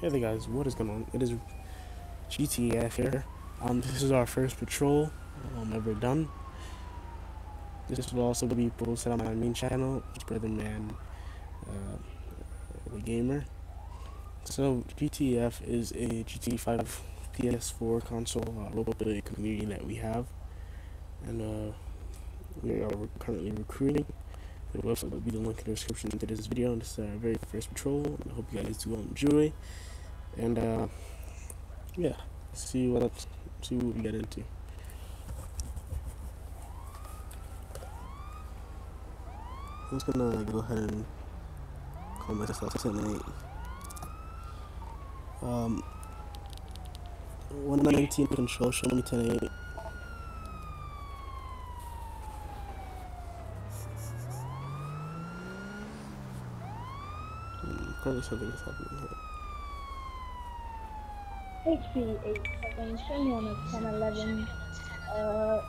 Hey there guys, what is going on? It is GTF here. Um, this is our first patrol um, ever done. This will also be posted on my main channel, Brother Man, uh, the gamer. So GTF is a GTA5 PS4 console uh, roleplay community that we have, and uh, we are currently recruiting. The website will be the link in the description to this video. This is our very first patrol. I hope you guys do enjoy. And uh, yeah, see what see what we get into. I'm just gonna go ahead and call myself 10 Um, 119 control, show me 10 8. Something is happening here. HP87, show me on a 1011 uh,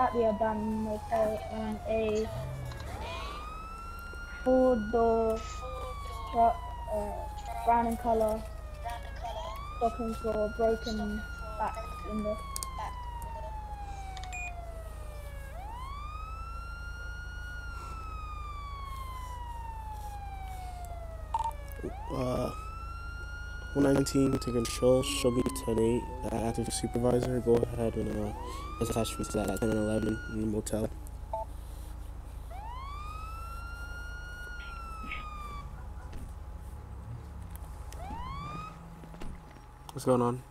at the abandoned motel on a four door truck, uh, brown in colour, stopping for broken back window. uh, 119 to control, show me 10-8, uh, active supervisor, go ahead and uh, attach me to that at 10 and 11 in the motel. What's going on?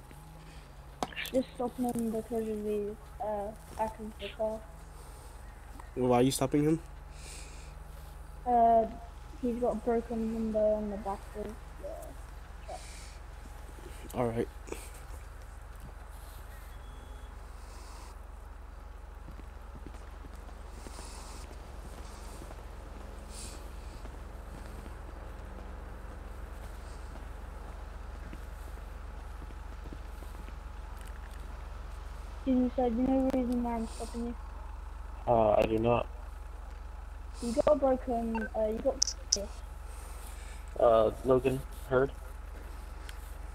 Just stopping him because of the uh, back of the car. Why are you stopping him? Uh, he's got a broken window on the back truck. Alright. Excuse me, sir, do you know the reason why I'm stopping you? Uh, I do not. You got a broken, uh, you got Uh, Logan Heard?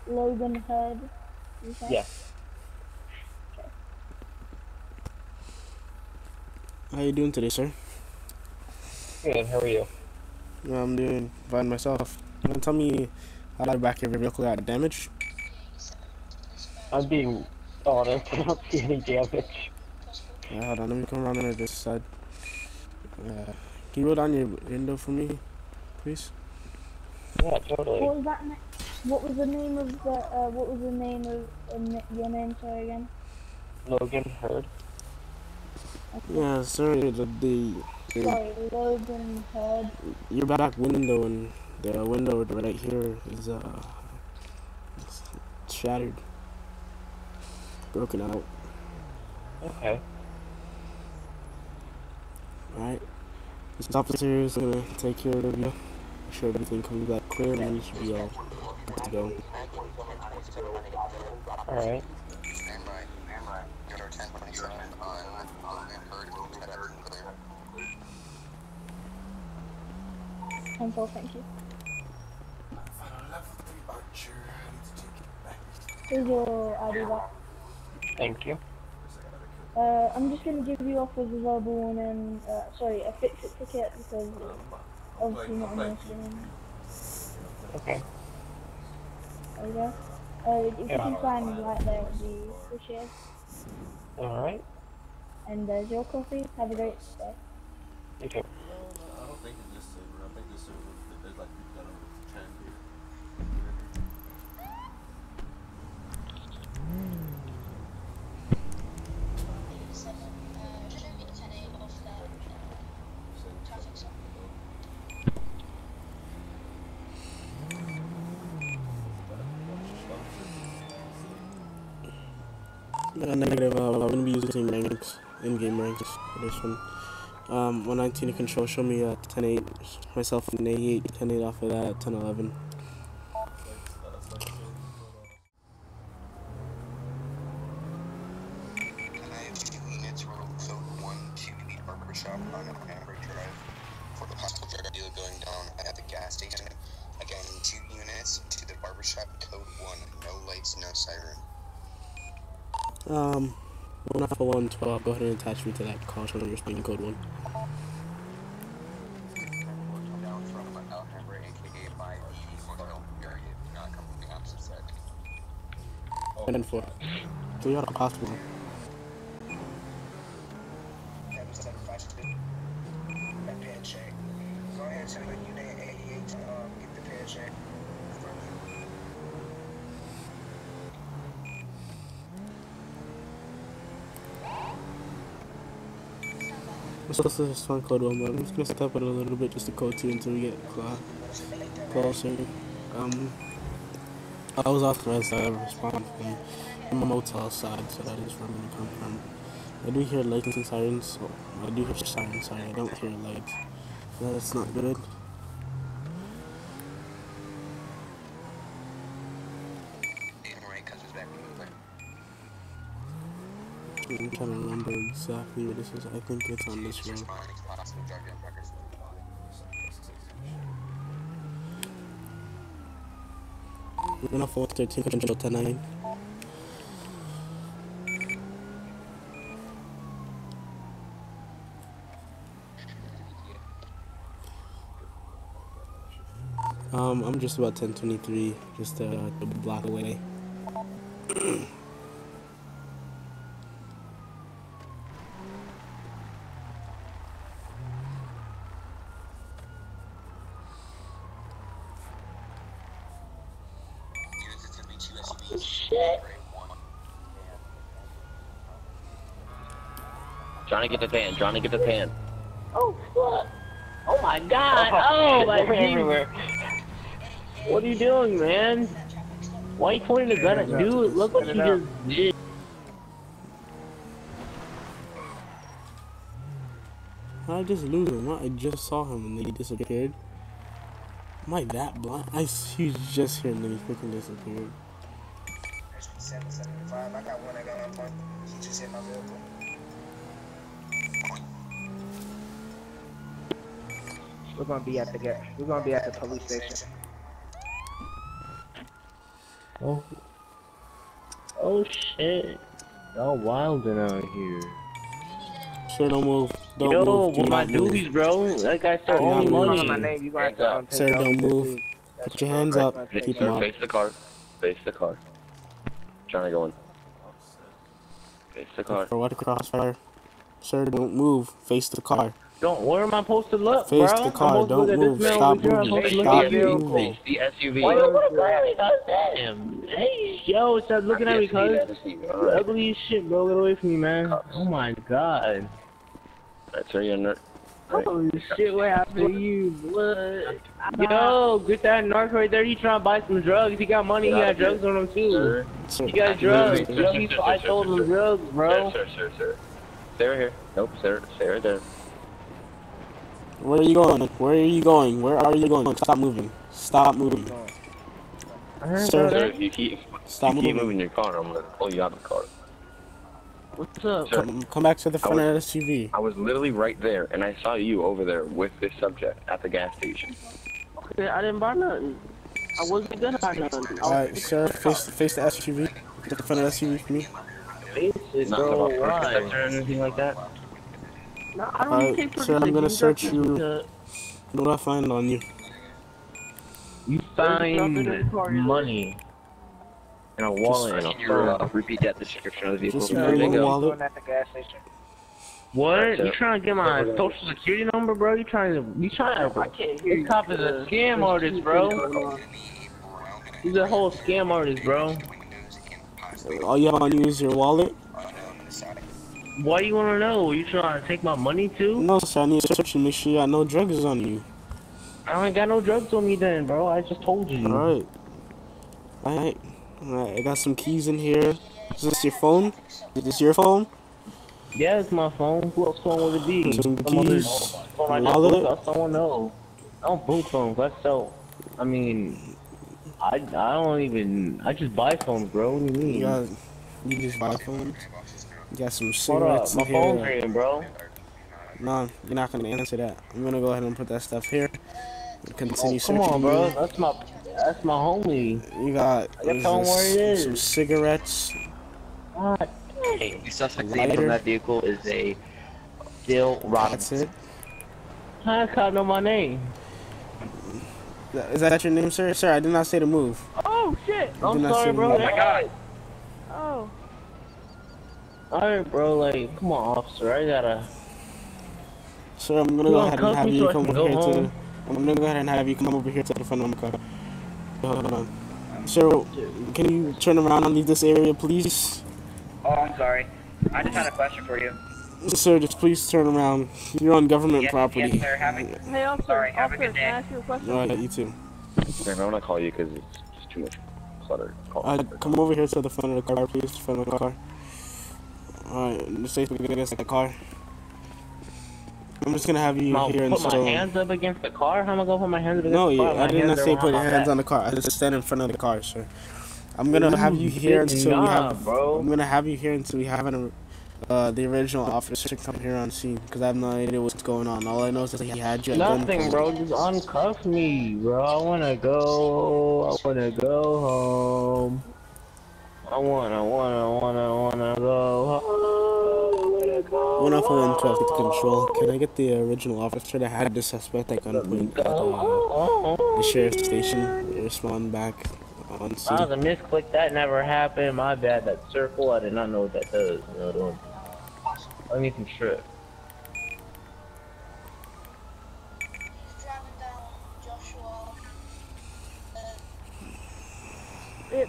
Logan Heard. You say? Yes. How you doing today, sir? Good, how are you? Yeah, I'm doing fine myself. You wanna tell me how the back of your vehicle got damaged? I'm being honest, I don't see any damage. Yeah, hold on, let me come around to this side. Uh, can you roll down your window for me, please? Yeah, What totally. Was that? Na- what was the name of the? Uh, what was the name of uh, your name? Sorry again. Logan Heard? Yeah, sorry, the, the, the Sorry, Logan Heard. your back window and the window right here is uh shattered, broken out. Okay. Alright, this officer is gonna take care of you. Make sure everything comes back clear, and you should be all good to go. Alright. Standby. Go to 1027 on Logan Bird. Head up and clear. Temple, thank you. Here's your ID back. Thank you. Uh, I'm just gonna give you off as a verbal warning. Uh, sorry, a fix-it ticket because it's obviously not an incident. Okay. There you go. Uh, if you Yeah. can sign right there, it'd be appreciated. Alright. And there's your coffee. Have a great day. You too. Uh, negative, uh, I'm gonna be using ranks, in-game ranks for this one. Um, 119 to control, show me uh, 10-8, myself an 8 10-8 off of that, 10-11. And I have two units, road 1 to the barber shop on Amber Drive for the going down at the gas station. Again, two units to the barbershop code 1. No lights, no siren. Um, one alpha one twelve. Go ahead and attach me to that call showing your speeding code one. And four. Three out of possible. That was like five two. That pen check. Go ahead and tell your unit 88 to um, get the pen check from you. So this is fun code one, but I'm just gonna step it a little bit just to code two until we get cl- closer. Um, I was authorized to respond from the motel side, so that is where I'm gonna come from. I do hear lights and sirens. So I do hear sirens. Sorry, I don't hear lights. That's not good. Alright, comes back moving. I'm trying to remember exactly where this is. I think it's on this road. To. We're gonna fall 13 control 10 9. Um, I'm just about 1023, just uh, a block away. Units, it's gonna be two SUVs. Shit. Johnny, get the pan. Johnny, get the pan. Oh fuck! Oh my god! Oh, oh my They're everywhere. What are you doing, man? Why are you pointing the gun at dude? Look what you just did. How did I just lose him? I just saw him and then he disappeared. Am I that blind? I s- he was just here and then he freaking disappeared. 775. I got one that got on point. He just hit my vehicle. We're gonna be at the ga- We're gonna be at the police station. Oh. Oh shit! Y'all wildin' out here. Sir, don't move. Don't Yo, move. Do with my not move. doobies, bro. That guy stole Do all not my move. My name, you gonna have to Sir, don't move. That's Put your hands up. right, Keep them Sir, up. face the car. Face the car. Johnny, going. Face the car. For what crossfire? Sir, don't move. Face the car. Don't. Where am I supposed to look, Face bro? the car, I'm don't move, This stop over here. I'm moving, supposed to look stop moving. The SUV. Why you wanna glare at me, goddamn? Hey, yo, stop looking at me, cuz. Ugly as shit, bro. Get away from me, man. Oh my god. sir, you're ner- Right. Holy shit, what happened to you, blood? Yo, get that narc right there. He trying to buy some drugs. He got money. He got drugs on him, too. Sir, Sir, He got drugs. sir, Yo, sir, he, sir, I sir, told sir, him sir. drugs, bro. Sir, sir, sir, sir. Stay right here. Nope, sir, stay right there. Where are you going? Where are you going? Where are you going? Stop moving. Stop moving. I Sir. Sir, you keep, Stop you keep moving. moving your car, I'm gonna pull you out of the car. What's up? Sir, Come, come back to the front I of the SUV. I was literally right there, and I saw you over there with this subject at the gas station. Okay, I didn't buy nothing. I wasn't gonna buy nothing. Alright, sir, face, face the SUV. To the front of the SUV for me. face it, Not come bro. Why? or anything like that. No, I don't Alright, take sir, I'm gonna search you. the- What do I find on you? You find money and a wallet and a Can you uh, phone. repeat that description of the vehicle? Just before your they little go? wallet. Doing at the gas station. What? Sir. You trying to get my social security number, bro? You trying to? You trying to? i can't cop is a scam artist, bro. He's a whole scam artist, bro. All you have on you is your wallet? Why you wanna know? You trying to take my money too? No, sir, I need to search you. Make sure you got no drugs on you. I ain't got no drugs on me then, bro. I just told you. Alright. Alright. Alright, I got some keys in here. Is this your phone? Is this your phone? Yeah, it's my phone. Who else phone would it be? Some Some other keys, phone I just booked off someone know. I don't boot phones. I sell. I mean, I I don't even. I just buy phones, bro. What do you mean? You got, you just buy phones? You got some Hold up, cigarettes my in phone's here. ringing, bro. No, you're not gonna answer that. I'm gonna go ahead and put that stuff here. Continue oh, Come searching on, bro. you. That's my That's my homie. You got I gotta tell him where it is. some cigarettes. God dang. The suspect's name name from from that that vehicle is a Dill That's Robinson. it. How does know my name? Is that your name, sir? Sir, I did not say to move. Oh shit! I I'm did not sorry, say bro. move. Oh my God. Oh. Alright, bro. Like, come on, officer. I gotta. Sir, I'm gonna go ahead and have you so come over here to... I'm gonna go ahead and have you come over here to the front of my car. Hold on. Sir, can you turn around and leave this area, please? Oh, I'm sorry. I just had a question for you. Sir, just please turn around. You're on government Yes, property. yes, sir. Have a, Hey, officer. Sorry, have a officer, good can I ask you a question? Alright, you too. I'm gonna call you because it's just too much clutter. Call Uh, come over here to the front of the car, please. Front of the car. Alright, just safely get against the car. I'm just gonna have you My, here put my until. hands up against the car? How am I gonna put my hands up against No, the yeah, car? My I did not say put your my hands on the car. I just stand in front of the car, sir. I'm gonna have you here Ooh, until we have. bro. I'm gonna have you here until we have an, uh, the original officer come here on scene because I have no idea what's going on. All I know is that he had you at Nothing, bro. Just uncuff me, bro. I wanna go. I wanna go home. I wanna, wanna, wanna, wanna go home. I wanna go One off one twelve to control. Can I get the original officer that had the suspect at gunpoint at uh, the sheriff's station? Respond back on That scene. was a misclick. That never happened. My bad. That circle. I did not know what that does. You know, doing. I need some strip.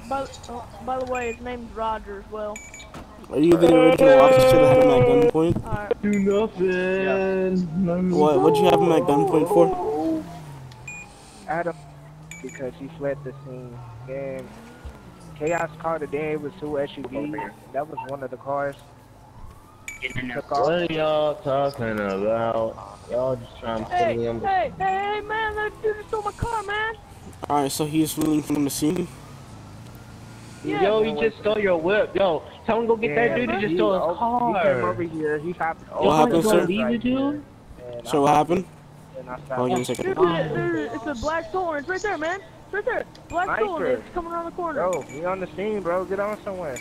By, oh, by the way, his name's Roger as well. Are you the original officer that had him at gunpoint? Alright. Do nothing. What? What'd you have him at gunpoint for? Adam, because he fled the scene. And Chaos car today was two SUVs. That was one of the cars. What are y'all talking about? Y'all just trying to put Hey, me on the hey, hey, hey, man, that dude stole my car, man. Alright, so he's fleeing from the scene. Yeah. Yo, he just stole your whip. Yo, tell him go get that dude who just stole his oh, car. He came over here. He hopped. What happened, sir? Leave right you, dude? So what happened? and I stopped. give me a Dude, second. there- there- it's a black Sultan. It's right there, man. It's right there. Black Sultan. Sniper. It's coming around the corner. Bro, we on the scene, bro. Get on somewhere.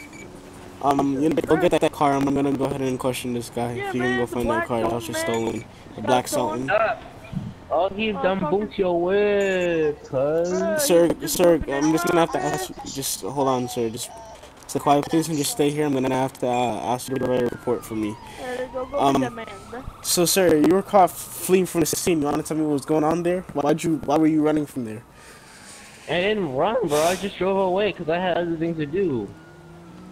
Um, you know, go get that, that car. I'm gonna go ahead and question this guy. Yeah, if you man, can go find that car that was just man. stolen. The black Sultan. Oh, he's Oh, done fucking- boot your whip, cuz. Sir, sir, I'm just gonna have to ask you. Just hold on, sir. Just stay quiet, please, and just stay here. I'm gonna have to uh, ask you to write a report for me. Hey, go, go Um, get that man, bro. So, sir, you were caught fleeing from the scene. You wanna tell me what was going on there? Why'd you? Why were you running from there? I didn't run, bro. I just drove away because I had other things to do.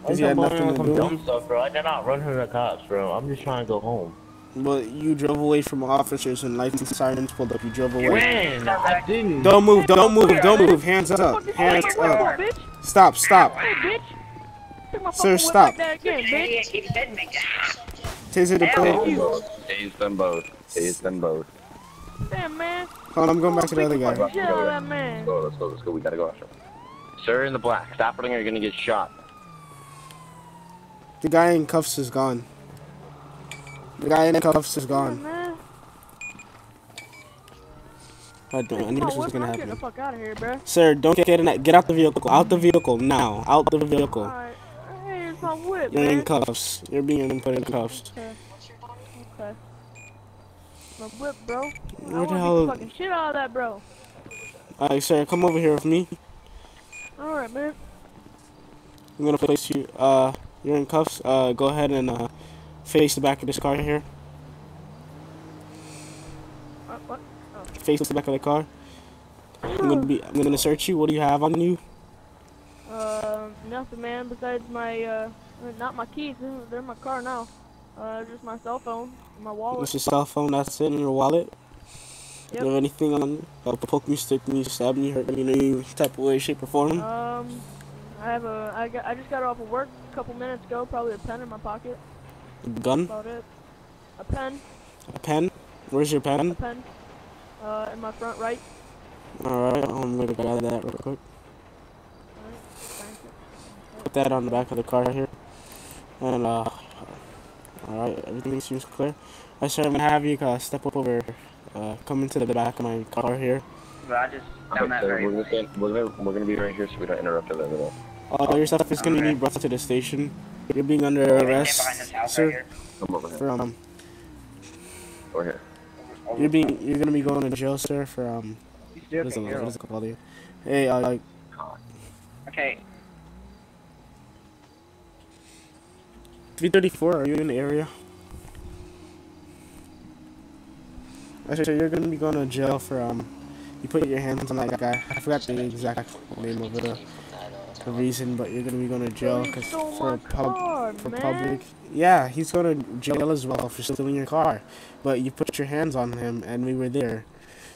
I 'Cause you just had running nothing on to some do? dumb stuff, bro. I did not run from the cops, bro. I'm just trying to go home. But you drove away from officers and lights and sirens pulled up. You drove away. When? I didn't. Don't move! Don't move! Don't move! Hands up! Hands take my whip, up! bitch. Stop! Stop! Hey, bitch. Take my Sir, fucking stop. like that again, bitch. Taser the plate. Tase them both. Tase them both. Damn, man. Hold on, I'm going back to the other guy. Fucking shit out of that man. Let's go, let's go, let's go. We gotta go after him. Sir in the black, stop running or you're gonna get shot. The guy in cuffs is gone. The guy in the cuffs is gone. man. God damn, I Take knew my this was gonna I'm getting the fuck out of here, bro. Sir, don't get in that. Get out the vehicle. Out the vehicle now. Out the vehicle. Alright. Hey, it's my whip, You're in cuffs. You're being put in cuffs. Okay. Okay. My whip, bro. I the hell- fucking shit out of that, bro. Alright, sir, come over here with me. Alright, man. I'm gonna place you. Uh, you're in cuffs. Uh, go ahead and uh, face the back of this car here. Uh, what? Face the back of the car. I'm gonna be. I'm gonna search you. What do you have on you? Uh, nothing, man. Besides my, uh, not my keys. They're, in my car now. Uh, just my cell phone, my wallet. Just your cell phone. That's it. In your wallet. Yep. Do you have anything on? Uh, poke me, stick me, stab me, hurt me in any type of way, shape, or form? Um, I have a, I got, I just got off of work a couple minutes ago. Probably a pen in my pocket. Gun? About it. A pen, A pen? Where's your a pen? pen. Uh, in my front right. Alright, I'm gonna grab that real quick. Alright, thank you. Put that on the back of the car here. And, uh, alright, everything seems clear. I sir, I'm gonna have you uh, step up over, uh, come into the back of my car here. but I just that so very we're gonna, we're gonna we're gonna be right here so we don't interrupt them at all. All your stuff is gonna Okay. be brought to the station. You're being under Stand arrest, behind this house sir. right. Come over here. For um, Over here. you're being you're gonna be going to jail, sir. For um, You still what is it, can hear what him. is it called? here? Hey, uh, like Okay. 334. Are you in the area? Actually, so you're gonna be going to jail for um, you put your hands on that guy. I forgot the exact name of the, the reason, but you're gonna be going to jail because for pub for public. Yeah, he's going to jail as well for stealing your car, but you put your hands on him and we were there.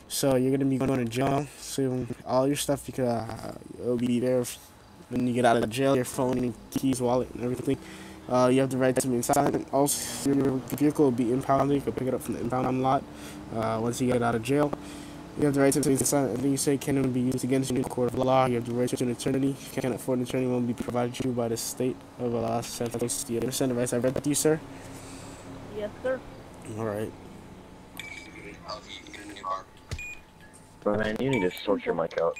So you're gonna be going to jail. soon. all your stuff you could uh, will be there when you get out of jail. Your phone, and keys, wallet, and everything. Uh, you have the right to remain silent. Also, your vehicle will be impounded. You can pick it up from the impound lot uh, once you get out of jail. You have the right to remain silent. Anything you say cannot be used against you in a court of law. You have the right to an attorney. If you can't afford an attorney, one will be provided to you by the state of Santos. Do you understand the rights I read to you, sir? Yes, sir. All right. I'll get you a new car. Bro, man, you need to sort your mic out.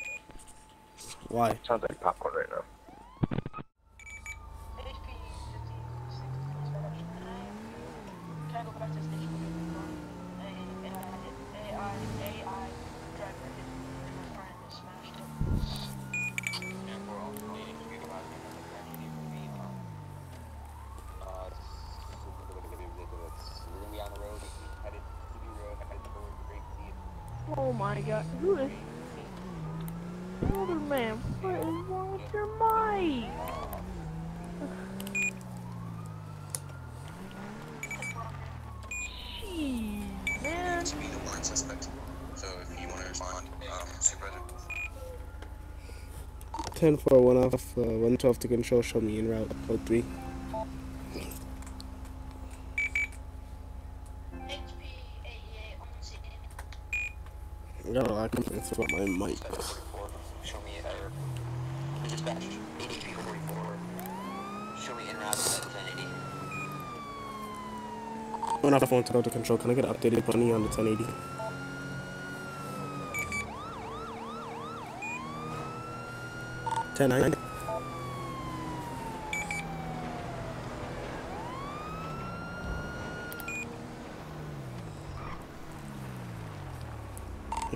Why? Sounds like popcorn right now. We're gonna be on the road, headed to the road, headed toward Great Lead. Oh my god, who is... Brother man, what is wrong with your mic? Jeez, man. To be the warrant suspect. So if you want to respond, um, Supervisor. 10 4 1 off uh, 112 to control. Show me in route 03. Complaints about my mic. Show me uh, error. Dispatch 8344. Show me in route at 1080. Went off the phone to to control. Can I get an updated bunny on the 1080? Ten nine.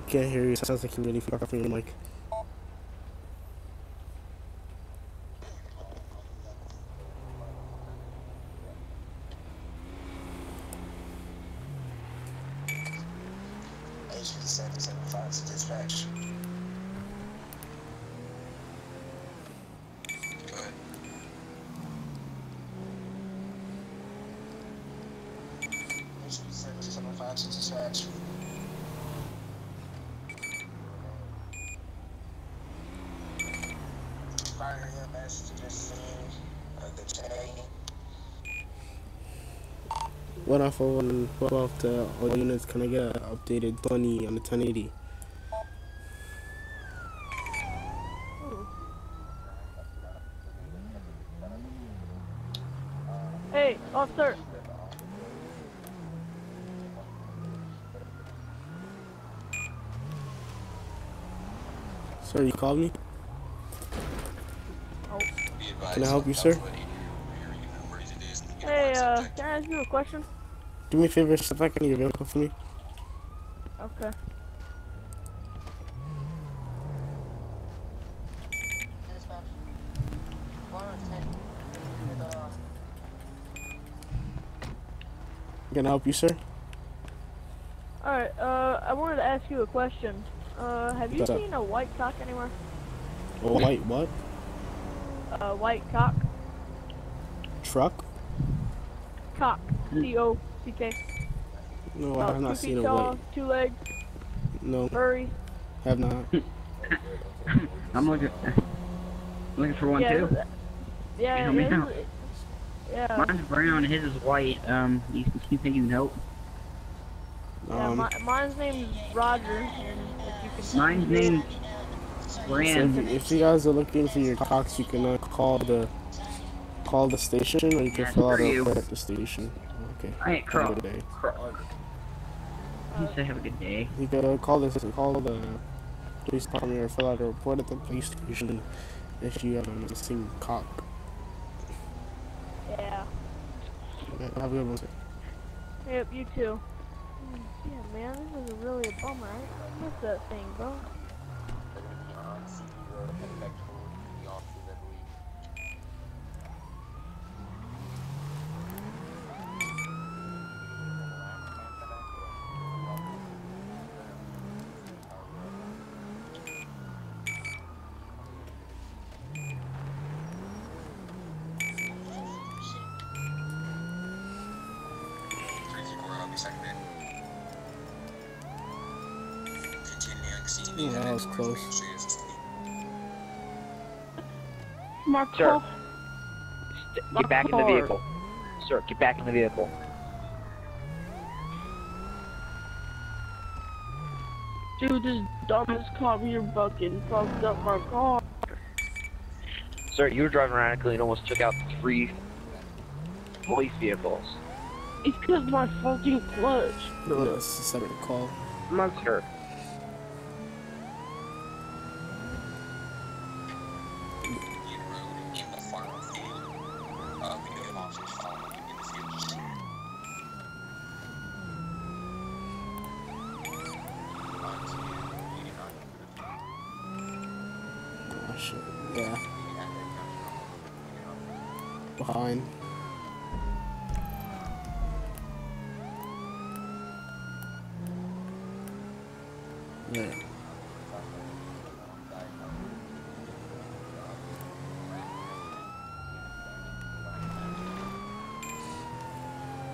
I can't hear you. Sounds like you're really far from your mic. HP 775 to dispatch. Go ahead. HP 775 to dispatch. Fire EMS to this scene of the chain. One off of one twelve to all units. Can I get an updated bunny on the 1080? Hey, officer. Sir, you called me? Be. Can I help you, sir? Alpha 80, your unit emergency days need to get Hey, uh, can I ask you a question? Do me a favor, step back in your vehicle for me. Okay. Can I help you, sir? Alright, uh, I wanted to ask you a question. Uh, have you seen a white cock anywhere? A white what? A white cock? Truck? Cock. C-O-C-K. No, I have two not feet seen a tall, white. two legs, No, furry. have not. I'm looking looking for one yeah, too. th- yeah, Help me his- out. yeah, Mine's brown, his is white. Um, you, you think you can help? yeah. Um, mi- mine's name's Roger, if you. Mine's named so Brand. if, if you guys are looking for your cocks, you can uh, call the call the station, or you can Yeah, fill out a you. report at the station. Okay. I ain't Have a cross. good day. You say have a good day. You can uh, call this call the police department or fill out a report at the police station if you have a missing cop. Yeah. Okay, have a good one. sir. Yep, you too. Yeah, man, this is really a bummer. I miss that thing, bro. They're gonna be on CD Road, headed back toward the offices, I believe. Yeah, that was close. My Sir. car. St- Get back in the vehicle. Sir, get back in the vehicle. Dude, this dumbest cop here fucking fucked up my car. Sir, you were driving erratically and almost took out three police vehicles. It's cause my fucking clutch. No, that's a separate call. My Sir, Oh shit. Yeah. Behind. Yeah.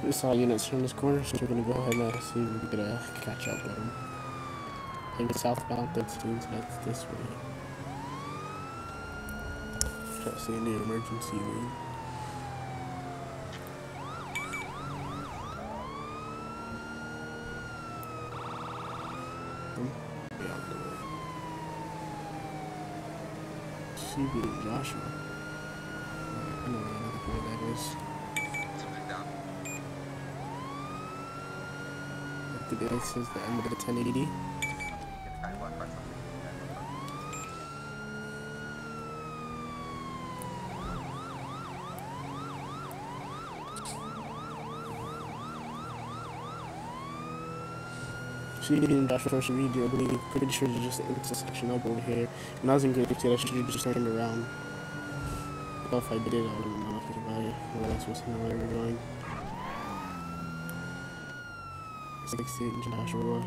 We saw units from this corner, so we're gonna go ahead and see if we can uh, catch up with them. I think southbound 13, so that's this way. Try to see any emergency lane. Hmm, do. CB Joshua. I don't know where that is. I think this is the end of the 1080. She didn't dash first video, I believe. Pretty sure it's just the intersection up over here. When I was in grade 2, I should have just turned around. But if I did, I it. To where we're going. 16 Joshua.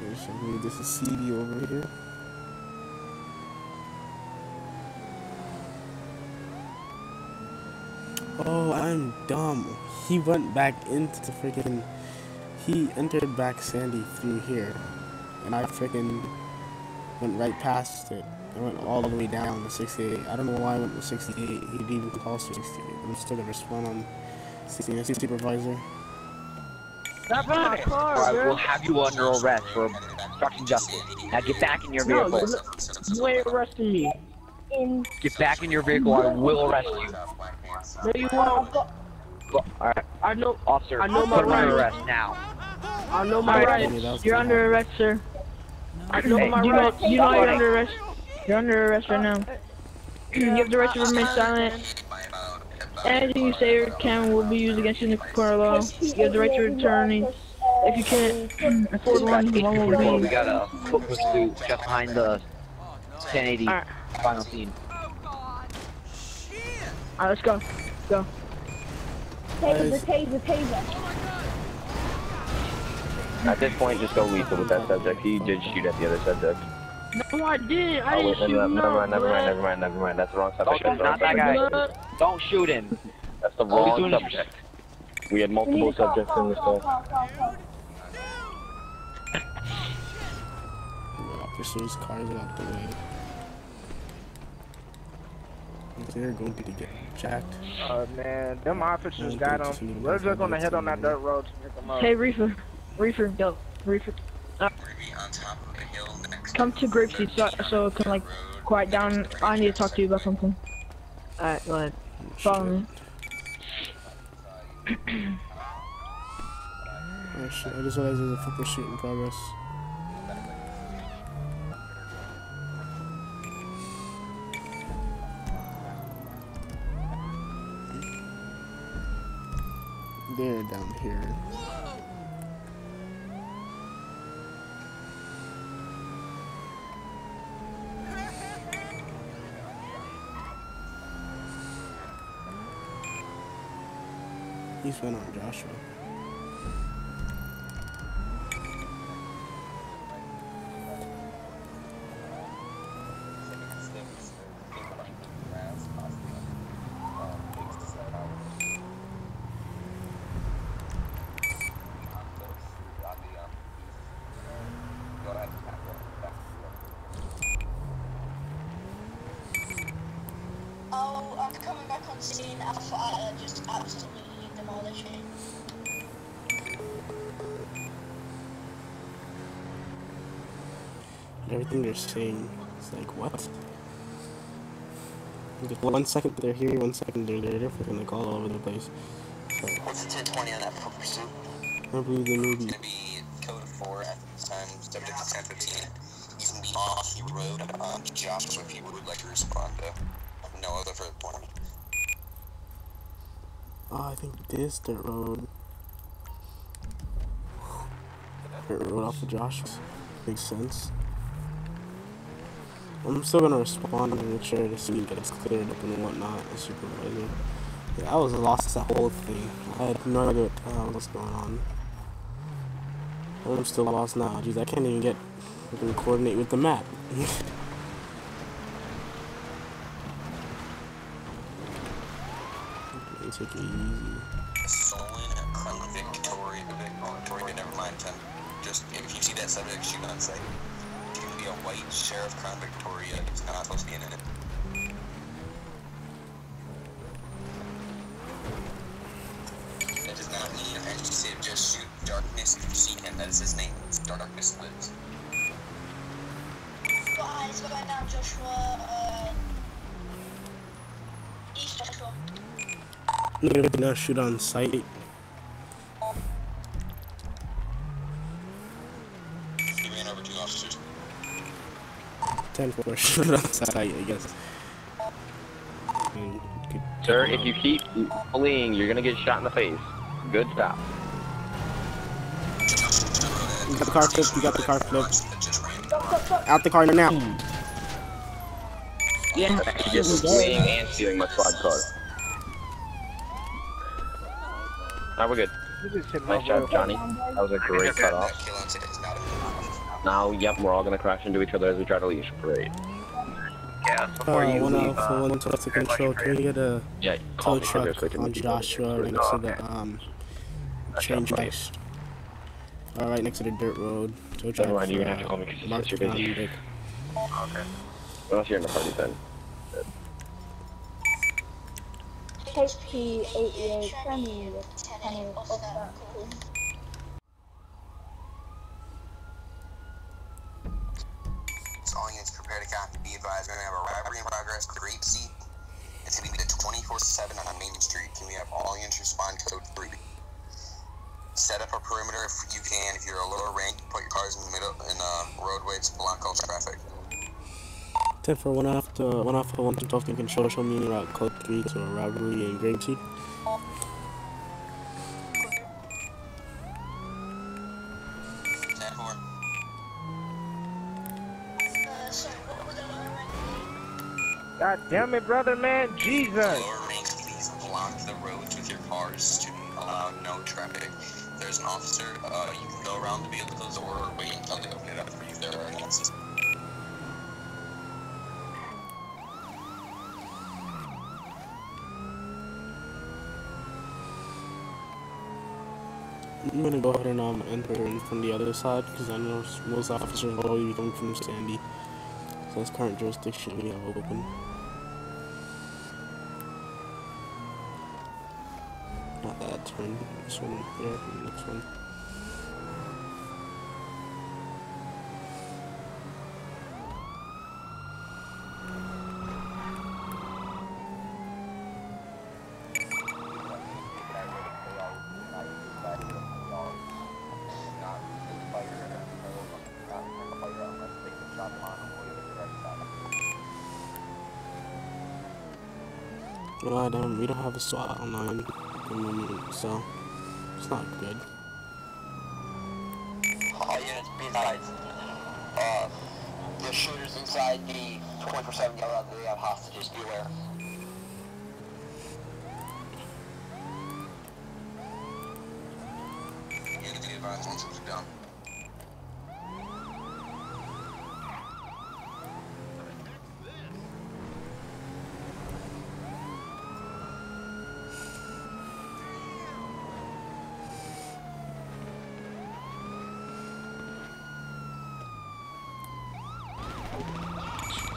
There's, I believe this is CD over here. Oh, I'm dumb. He went back into the freaking. He entered back Sandy through here, and I freaking went right past it. I went all the way down to 68. I don't know why I went to 68. He didn't even call 68. I'm still gonna respond on 68 supervisor. That's my car, Alright, we'll have you under arrest for obstructing justice. Now get back in your vehicle. you, you ain't arresting me. Get back in your vehicle, I will arrest you. No, you won't. Alright, I know. officer, I know my put him under arrest now. I know my Alright, rights. You're under arrest, sir. I know Hey, my you rights. know- You know you're under arrest. You're under arrest right now. You have the right to remain silent. Anything you say or can will be used against you in the court of law. You have the right to attorney. If you can't afford We got one, one will 844, we got a foot pursuit just behind the 1080 Alright, final scene. alright, let's go. Go. Taser, the taser, taser. At this point, just go lethal with that subject. He did shoot at the other subject. No, I didn't. I Oh, didn't wait, shoot never, no never mind, never mind, never mind, never mind. That's the wrong subject. Don't, That's the not that guy. Don't shoot him. That's the wrong doing subject. We had multiple to call, subjects call, in this call, officers' cars out the way. They're going to get jacked. Uh, man, them officers got them. We're just gonna head on that dirt road to pick them up. Hey, Reefer. Reefer, go. Reefer come to group seat so, so I can like quiet down. I need to talk to you about something. Alright, go ahead. Follow me. oh shit, I just realized there's a football shoot in progress. They're down here. He's went on Joshua. Oh, I'm coming back on scene. Alpha uh, just absolutely demolishing. Everything they're saying is like, what? Like, One second they're here, one second they're there, they're freaking like all over the place. So, What's the 1020 on that pursuit? I believe the movie. Gonna be code 4 at this time, subject to 1015. He's gonna be off the road. Um, Joshua, if you would like to respond to no other further point. Oh, I think this dirt road. Dirt road off of Joshua. Makes sense. I'm still gonna respond and make sure the scene gets cleared up and whatnot. The supervisor. Yeah, I was lost that whole thing. I had no idea what the was going on. I'm still lost now. Jeez, I can't even get I can coordinate with the map. Take it easy. Solon, Victoria, Victoria, never mind, Tim. Just, if you see that subject, shoot on sight. It's gonna be a white Sheriff Crown Victoria. It's not supposed to be in it. That does not mean, as you said, just shoot Darkness if you see him. That is his name. It's Darkness Lives. Guys, going down Joshua, uh, East Joshua. I'm shoot on sight. He ran over two officers. 10 4 shoot I guess. Sir, if you keep fleeing, you're gonna get shot in the face. Good stop. You got the car flipped, you got the car flipped. Out the car now. Yeah, just fleeing and stealing my squad car. Alright, we're good. You just hit my Nice job. Johnny. That was a great cutoff. Now, yep, we're all gonna crash into each other as we try to leave. Great. Yeah, Uh, you one leave, out for uh, one to to control. Can we get a Yeah, call tow truck so on meet you both. Joshua right next to the um train tracks? All right, next to the dirt road. Tow truck. Never mind, you're gonna for, have to call me 'cause uh, you Mark said you're busy. Convict. Okay. Unless you're in the party then. HP 88, Kenny, Kenny, all units prepare to copy. Be advised, we're gonna have a robbery in progress, Grapeseed. It's gonna be the 24/7 on Main Street. Can we have all units respond code three? Set up a perimeter if you can. If you're a lower rank, put your cars in the middle in the roadway to block all traffic. 10 for one off to one off for one to twelve can control. Show me route code three to a robbery and grape seed. Ten four. Uh, sorry, what was that other rank? God damn it, brother, man. Jesus. Lower rank, please block the roads with your cars to allow no traffic. There's an officer, uh, you can go around the vehicles or wait until they open it up for you. There are any. I'm gonna go ahead and um enter in from the other side because I know most officers will already be coming from Sandy. So that's current jurisdiction we have open. That turn. This one the next one. Well, I don't, we don't have a SWAT online so It's not good. All units, be advised. Uh, the shooters inside the 24-7 yellow they have hostages. Be aware. Units, be advised once it's done.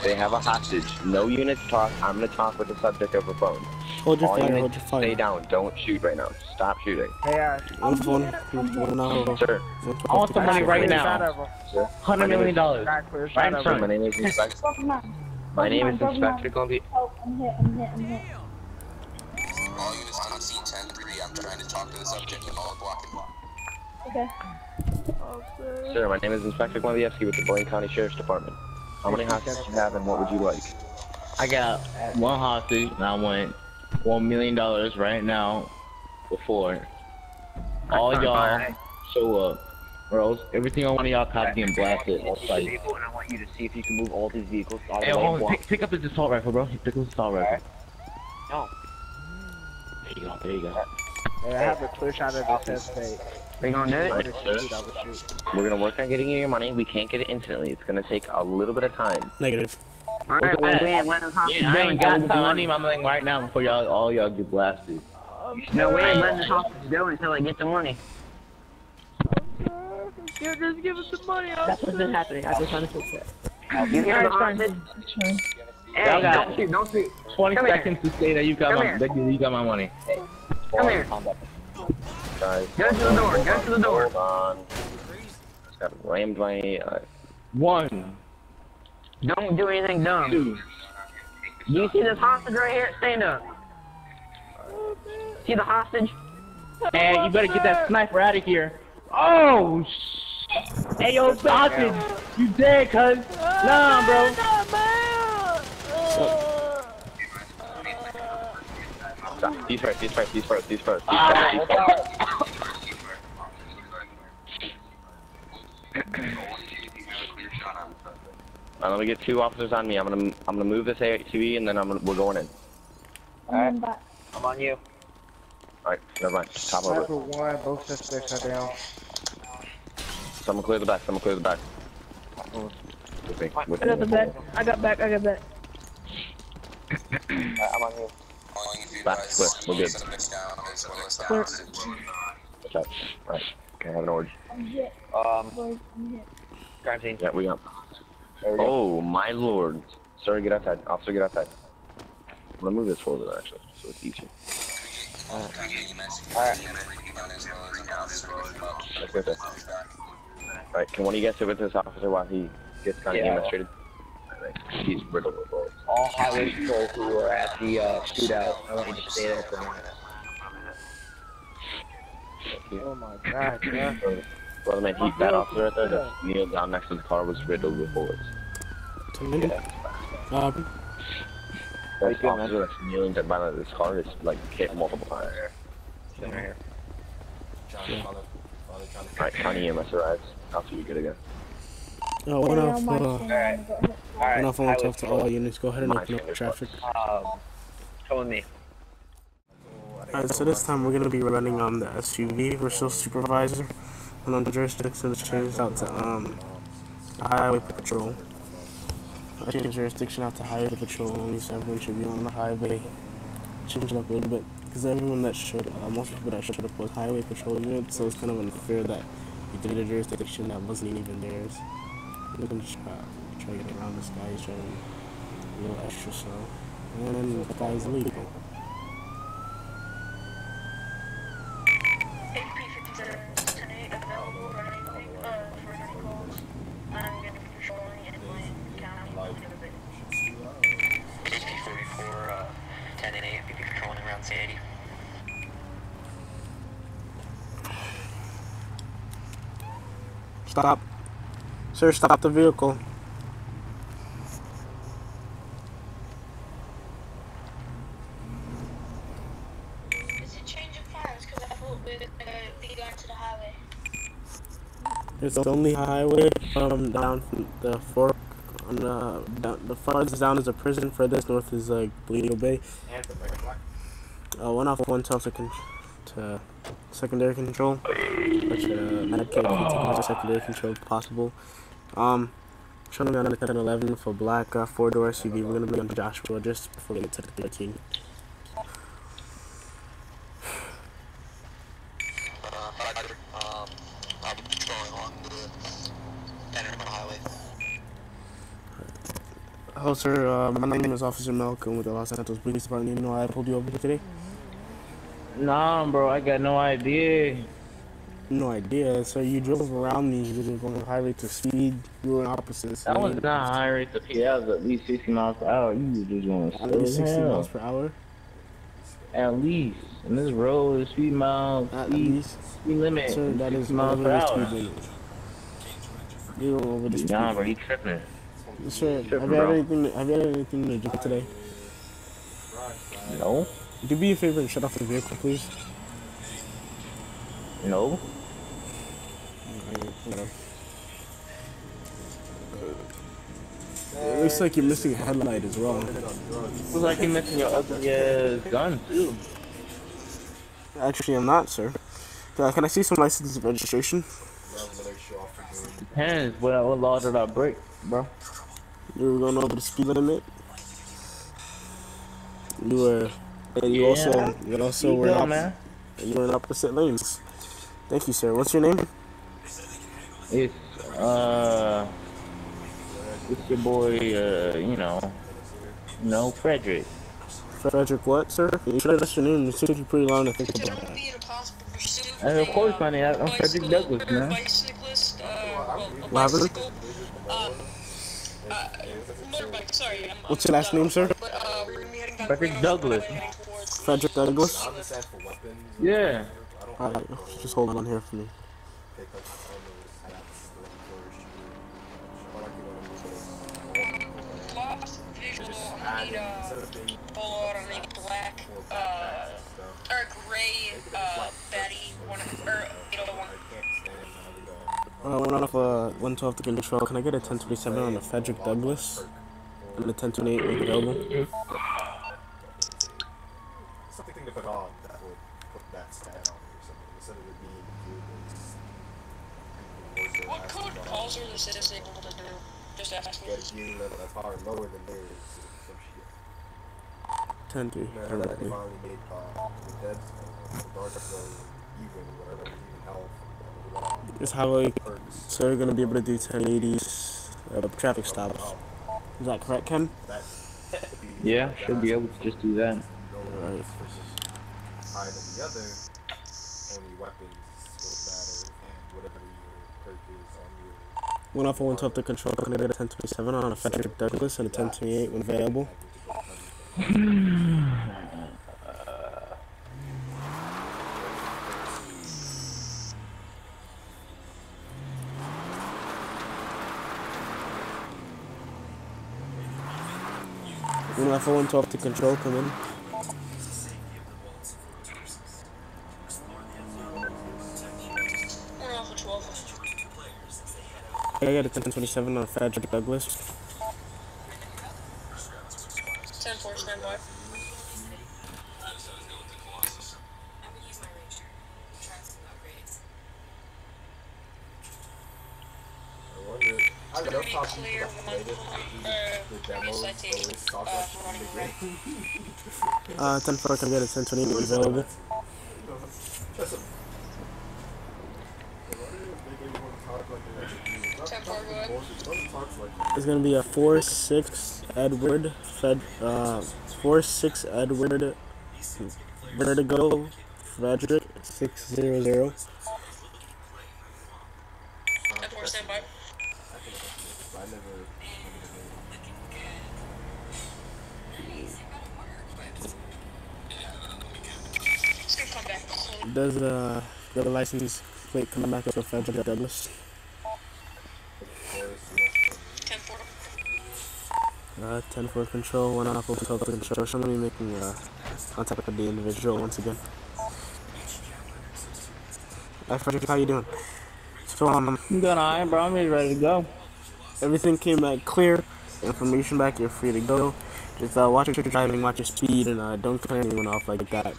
They have a hostage. No units talk. I'm gonna talk with the subject over phone. Hold your All fire, units, hold your fire. Stay down. Don't shoot right now. Stop shooting. Chaos. One phone, one hour. Uh, sir. I want some money right now. Hundred million dollars. Right Right in front. my name is Inspector. Government. My name is Inspector Columbia. Oh, I'm hit, I'm hit, I'm hit. All units on scene 10-3. I'm trying to talk to the subject and all blocking. Okay. Sir, my name is Inspector Glenvievsky with the Blaine County Sheriff's Department. How many hostages do you have and what would you like? I got one hostage and I want one million dollars right now before all y'all show up. Or else everything on one of y'all cops getting blasted on site. Vehicle, and I want you to see if you can move all these vehicles out of Hey, the hold on, pick, pick up this assault rifle, bro. Pick up this assault rifle. No. There you go, there you go. Hey, I have a clear shot of the suspect. We gonna do I it? would shoot, I would shoot. We're gonna work on getting you your money. We can't get it instantly. It's gonna take a little bit of time. Negative. Alright, well, we ain't letting Yeah, I ain't got time. I need my right now before y'all, all y'all get blasted. No, we ain't letting the hostages go until I get the money. You just give us the money. That's what's been happening. I just want to fix it. You hear Alright, the hostage? Hey, Y'all don't shoot, don't shoot. 20 Come here. seconds to say that you got Come my here. that you got my money. Come here. Guys, Go to the door, go to the door. Hold on. Just got rammed my. Uh, One. Don't do anything dumb. Two. Do you see this hostage right here? Stand up. See the hostage? And you better get that sniper out of here. Oh, sh- Hey, yo, hostage. You dead, cuz. Nah, bro. Stop. These first. These first. These first. These first. These Ah, first. These first. Now, let me get two officers on me. I'm gonna I'm gonna move this ATV and then I'm gonna, we're going in. I'm. I'm on you. All right, never mind. Just top over. Sniper one, both suspects are down. Someone clear the back. Someone clear the back. With me. With I got the me. back. I got back. I got back. I'm on you. Back clear. We're good. Clear. Watch. Right. Okay, I have an order. Um, crime scene. Yeah, we got. Oh my lord. Sir, get outside. Officer, get outside. I'm gonna move this forward actually, so it's easier. Alright. Let's go there. Alright, can one of you guys sit with this officer while he gets kind of Yeah. demonstrated? He's riddled with bullets. All highway patrols who were at the uh, shootout, I want you to stay there for a minute. Oh my god, yeah. Brother man, he, that officer right there that kneeled down next to the car was riddled with bullets. Um, That officer that's kneeling down by this car is like hit multiple times. John, father, father, John. Alright, County EMS arrives. I'll see you good again? Uh, one Yeah, off, uh, phone, I got hit. one off, one off to all units. Go ahead and open up traffic. Um, come with me. Alright, so this time we're gonna be running on the SUV. We're still supervisor, and on the jurisdiction is changed out to um highway patrol. I changed jurisdiction out to highway patrol. Only so everyone should be on the highway. Change it up a little bit because everyone that showed, uh, most people that showed up was highway patrol units. So it's kind of unfair that we did a jurisdiction that wasn't even theirs. We're gonna try, try to get around this guy. He's trying a little extra slow, and then the guy's legal. uh, 10 and 8, be patrolling around Sandy. Stop. Sir, stop the vehicle. Is it changing fires? Because I thought with uh, highway. It's the only highway from down from the fork on the down, the farthest down is a prison. Furthest north is like Bleeding Bay. Uh, one off one twelve to, con- to secondary control, which uh, can take secondary control if possible. Um, showing me on the 10 and 11 for black uh, four door SUV. We're gonna be on Joshua just before we get to the 13. Uh, Um, I'm patrolling along the Panorama Highway. Hello, sir. Uh, my name is Officer Malcolm with the Los Santos Police Department. You know why I pulled you over here today? Nah, bro, I got no idea. No idea. So you drove around me. You were going high rates of speed. You were in opposites. That was not high rate of speed. That was at least 60 miles per hour. You were just going At least 60 hell. miles per hour. At least. And this road is speed miles. At speed, least. speed limit. Sir, that 60 is miles per hour. speed limit. You're over the speed Nah, bro, limit. you tripping. Sir, have you had bro. anything? Have you had anything to drink today? No. Do me a favor and shut off the vehicle, please. No. It looks like you're missing a headlight as well. Looks like you're missing your ugly ass gun, too. Actually, I'm not, sir. Uh, can I see some license and registration? Depends what, what law did I break, bro. You were going over the speed limit. You were, and you Yeah. also, you also Speed were in, up, op- man. you were in opposite lanes. Thank you, sir. What's your name? It's, uh, it's your boy, uh, you know, you know, Frederick. Frederick what, sir? You should have asked your name. It took you pretty long to think about that. And of course, name, I'm Frederick Douglas, man. Bicyclist, uh, well, a bicycle, um, uh, motorbike, sorry, I'm, What's your last name, sir? but, uh, we're gonna be heading down Frederick Douglas. Frederick Douglas? Yeah. Alright, just hold on here for me. I need a polo or maybe black, uh, or gray, uh, Betty, one, or 801. Uh, one off uh, 112 to control. Can I get a 1027 on the Frederick Douglas? And the 1028 when available? Something to put on that would put that stat on or something instead of it being What code calls are this disabled to do? Just asking. Get a gear that's far lower than theirs. 20. No, exactly. finally made uh, the dead It's highway, so you're gonna be able to do 1080s uh, traffic stops. Is that correct, Ken? Yeah, should be able to just do that. Alright. the other, only weapons still matter, and whatever your purchase on your... One off one to the control, gonna get a 1027 on a Frederick Douglass and a 1028 when available. One off 112 to control. Come in. We're off of 12. I got a 1027 on Frederick Douglas. 10 4, stand by. I wonder. I love talking to the latest the demos always talk about shit in the game. Uh, 10 4, can get a 1028 when available? Just a- I wonder if they really want to talk like they're actually- not- Ten four, not go ahead. bullshit, don't talk like It's gonna be a 4 6 Edward Fed, uh, 4 6 Edward Vertigo Frederick 600. 10 4, stand by. I never. It's gonna come back slowly. Does uh, the license plate come back up a Frederick Douglas? 10 4. Uh, 10 for control, 1 off, 12 for control. So I'm gonna be making uh, contact with the individual once again. Hi, Frederick. How you doing? So, um, I'm doing alright, bro. I'm ready to go. Everything came back clear. Information back. You're free to go. Just uh, watch your driving, watch your speed, and uh, don't cut anyone off like that.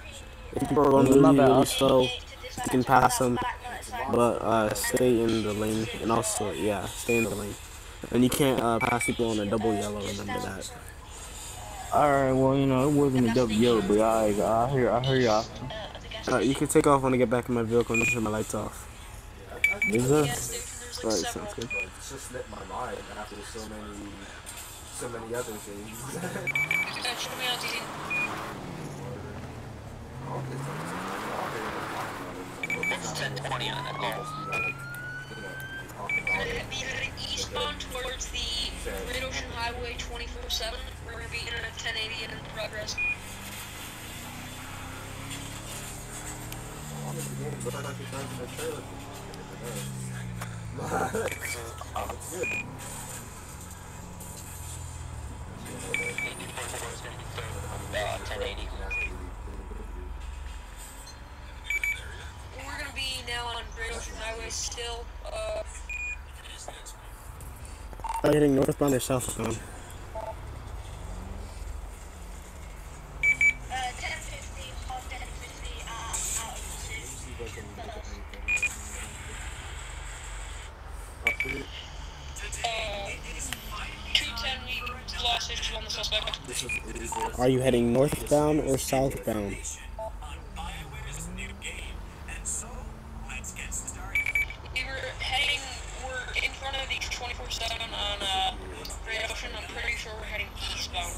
If people are going really, really slow, you can pass them, but uh, stay in the lane. And also, yeah, stay in the lane. And you can't uh, pass people on a double yellow. Remember that. Alright, well, you know, it wasn't a double yellow, but I, I hear, I hear y'all. Uh, you can take off when I get back in my vehicle and turn my lights off. Yes, sir. Right, sounds good. It's just slipped my mind after so many, so many other things. It's 1020 on that call. Eastbound towards the Great Ocean Highway 24-7. We're going to be in a 1080 and in progress. Uh, 1080. We're going to be now on Great Ocean Highway still. Uh, Are you heading northbound or southbound? uh, 210, we lost visual on the suspect. Are you heading northbound or southbound? We were heading, we're in front of the 24-7 on uh, Great Ocean. I'm pretty sure we're heading eastbound.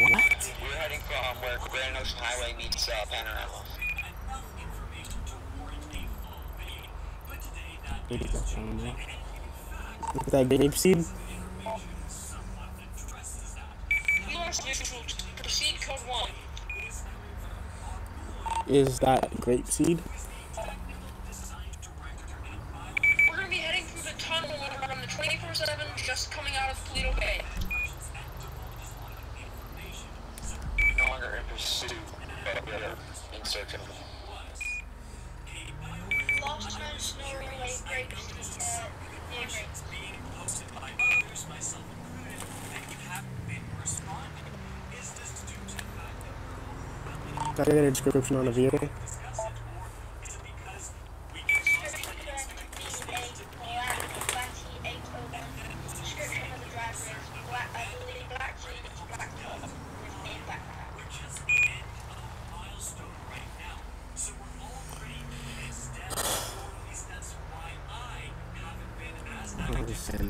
What? We're heading from where Grand Ocean Highway meets uh, Panorama. Look at that Grapeseed. We lost visual. Proceed code 1. Is that Grapeseed? We're going to be heading through the tunnel from the 24-7 just coming out of Paleto Bay. No longer in pursuit, but we are in search of them. Lost time snoring like grapes. Uh, near grapes. Can I get a description on the vehicle?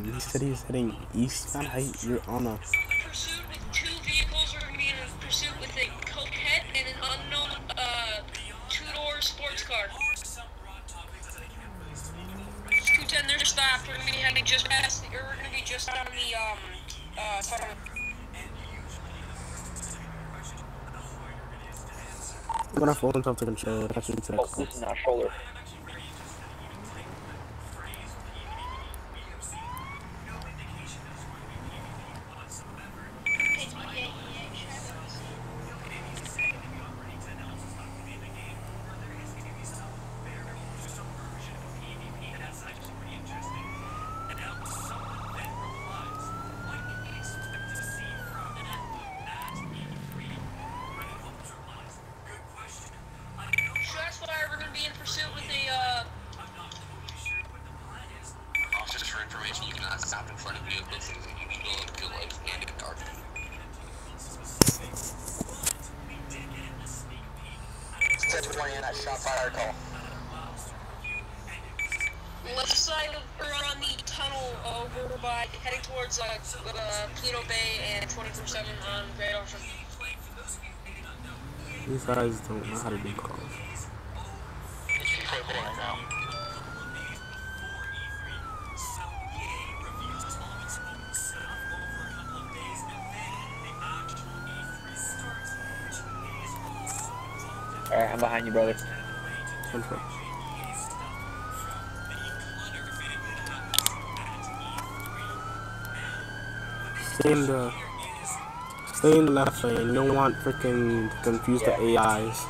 He said he was heading eastbound. You're on a I'm gonna himself to control. Attach him to that Oh, this is not shoulder. Shots fired. We're going to be in pursuit with a, uh, Officers, for information, you cannot stop in front of vehicles. It is illegal in real life and in dark. Ten twenty on that shot fire call. left side of, or on the tunnel over by, heading towards, uh, uh Paleto Bay and 24-7 on Great Ocean. These guys don't know how to do calls. Alright, I'm behind you, brother. Stay in the stay in the left lane. You don't want freaking confuse the AIs.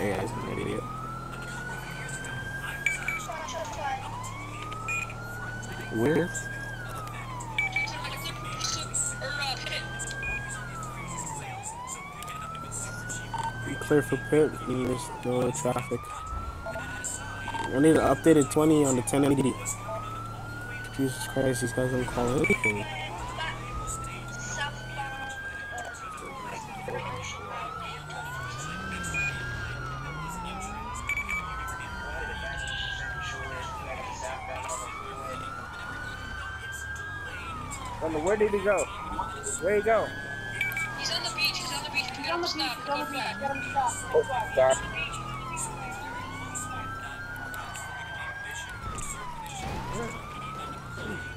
Hey guys, I'm an idiot. Where? Clear for pit, there's no traffic. I need an updated 20 on the 1080. Jesus Christ, these guys don't call anything. Wonder, where did he go? Where he go? He's on the beach. He's on the beach. Get him to stop. Get him back. Get him stop. Oh, sorry.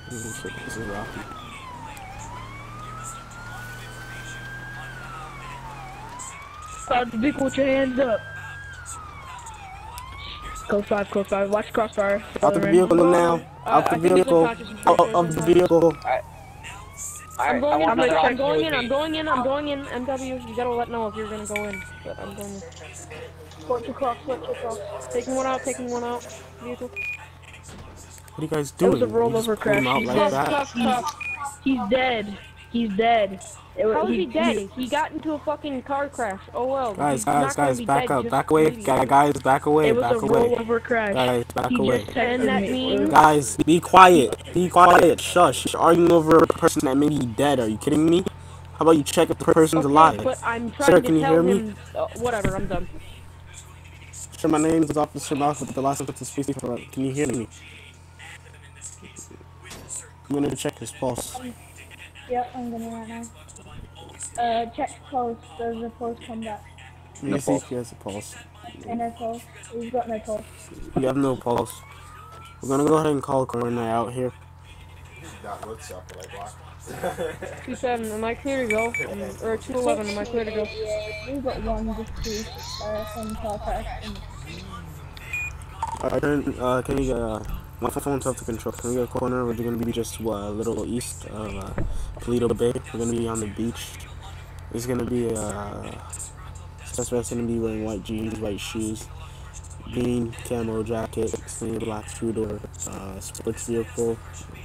Holy shit, this is rocky. Start the big with your hands up. Code 5, code 5. Watch crossfire. Out the vehicle now. Out the vehicle. Out of the vehicle. I'm going in, want I'm, another I'm going in. I'm going in, I'm going in, MW, you gotta let know if you're gonna go in, but I'm going in. Switch across, switch across. Taking one out, taking one out, vehicle. What are you guys It doing? was a rollover just pull him crash. out He's like dead. that? Tough, tough. He's dead. He's dead. It, How is he, he dead? He, he got into a fucking car crash. Oh well. Guys, He's guys, not guys, be back dead, up, back away, bleeding. Guy- guys, back away, It was back a away. rollover crash. Guys, back he away. just and that means Guys, be quiet. Be quiet. Shush. You're arguing over a person that may be dead. Are you kidding me? How about you check if the person's okay, alive? but I'm trying Sir, to can you tell hear me? Uh, whatever, I'm done. Sir, my name is Officer Malcolm, the license to speak for. Can you hear me? I'm gonna check his pulse. Yep, I'm gonna right now. Uh, check pulse. Does the pulse come back? Let me see he has a pulse. And no pulse. He's got no pulse. You have no pulse. We're gonna go ahead and call coroner out here. That looks up like black. 2-7, am I clear to go? Um, or 2-11, am I clear to go? We've got one just to uh, from car crash. Alright, turn, uh, can we get, uh, my phone's off the control. Can we get a corner? We're gonna be just, what, a little east of, uh, Paleto Bay. We're gonna be on the beach. It's gonna be, uh, suspect's gonna be wearing white jeans, white shoes, green camo jacket, skinny black two-door, uh, sports vehicle.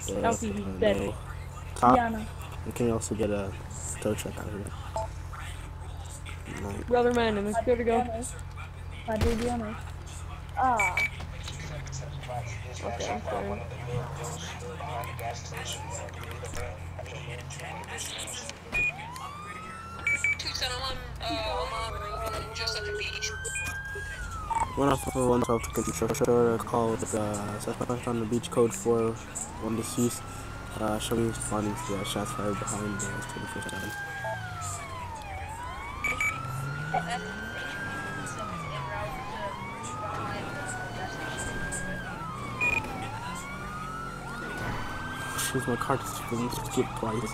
Uh, Elsie, he's uh, dead. no Top. Yeah, I. We can also get a tow truck out of here. Like, Brother man, am I clear to go? I do be honest. Ah. The beach. One off of one off the control show called uh, suspect on the beach code for one deceased. Uh, show me responding to that shots fired behind the 24 7. Shoot, my car just didn't skip twice.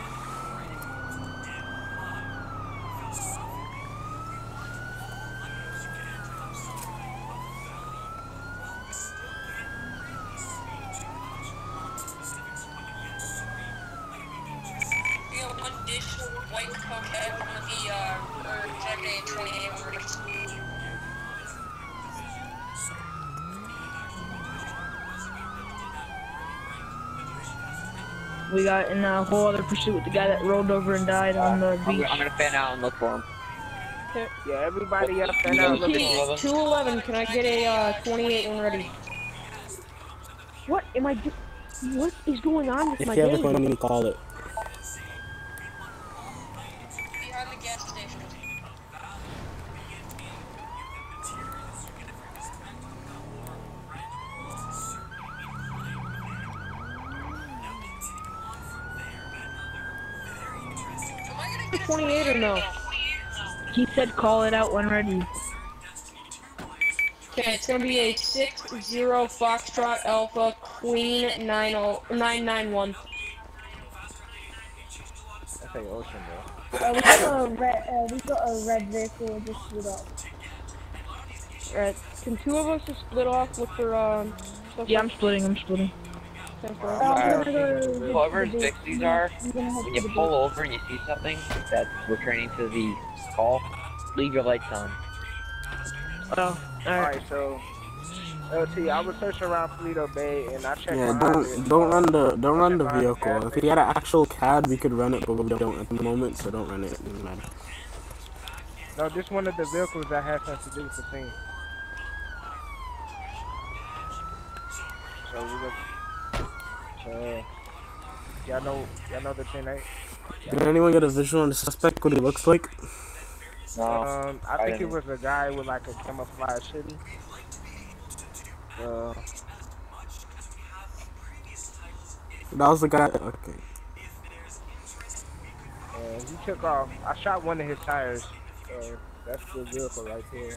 We got one dish white cocaine from the, uh, or Jacket 28 already. We got in a whole other pursuit with the guy that rolled over and died on the I'm, beach. I'm gonna fan out and look for him. Yeah, everybody up and out looking for him. 211, can I get a uh, 28 one ready? What am I do- What is going on with If my you have a game? phone, you can call it. Behind the gas station. Am I gonna get 28 or no? He said call it out when ready. Okay, it's gonna be a 6 0 Foxtrot Alpha Queen 90 991. That's like ocean, bro. Uh, we got a red. Uh, we got a red vehicle just stood up. Alright, can two of us just split off with their, um. Yeah, I'm splitting, I'm splitting. Alright, whoever the- six are, I'm gonna head when you pull over and you see something that's returning to the call, leave your lights on. Oh, alright. Alright, so LT, I was searching around Paleto Bay and I checked Yeah, don't don't run the don't run the vehicle. If we had an actual CAD, we could run it, but we don't at the moment, so don't run it. It doesn't matter. No, this one of the vehicles that has something to do with the thing. So we go. Uh, y'all know, y'all know the thing, right? Did anyone get a visual on the suspect? What he looks like? Um, I I think it didn't. was a guy with like a camouflage hoodie. Uh, That was the guy. Okay. and he took off. I shot one of his tires. Uh, that's the vehicle right there.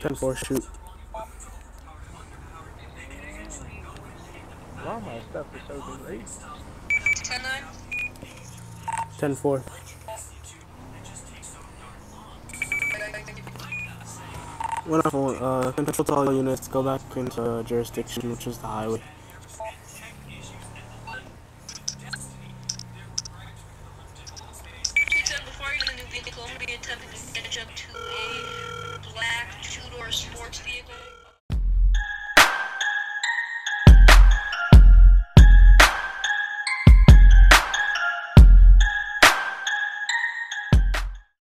Ten four shoot. Wow, my stuff is so great. 10 9. Ten four. One of uh, control to all units. Go back into jurisdiction, which is the highway.